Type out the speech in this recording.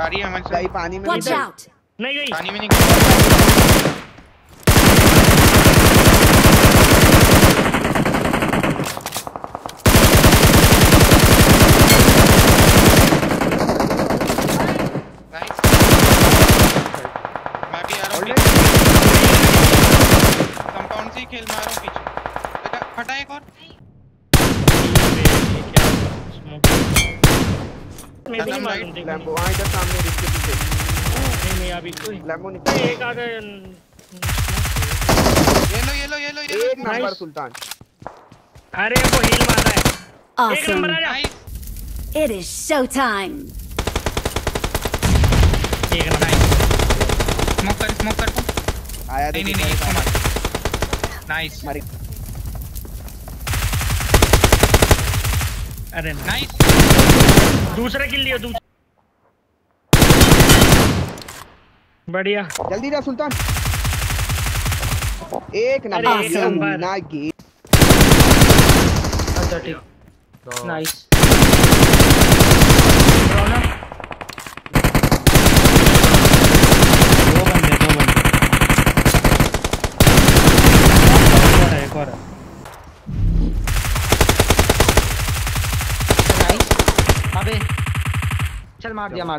आ रही है हमारे गई साथ। पानी में Watch गई। नहीं गई पानी में नहीं Nice. मैं भी आ रहा हूँ Alright. कंपाउंड से खेल मार पीछे। बेटा फटा एक और ये क्या स्मोक मैं भी मार भाई, दूँ, देखो लैम्बो वहाँ इधर सामने रिस्क पीछे। नहीं नहीं अभी कोई लैम्बो निकल एक आ गए ये लो ये लो ये लो एक नंबर सुल्तान। अरे वो हील मार रहा है। एक नंबर आ जा। Nice It is showtime! एक नंबर स्मोक कर स्मोक कर। आया नहीं नहीं नहीं इसको मार। नाइस मरी। अरे नाइस दूसरा किल लिया दूसरा बढ़िया। जल्दी जा सुल्तान। एक नंबर। एक ये नंबर। ना गेम अच्छा ठीक। नाइस दो बंदे दो बंदे। और है एक और है। अबे चल मार दिया मार दिया।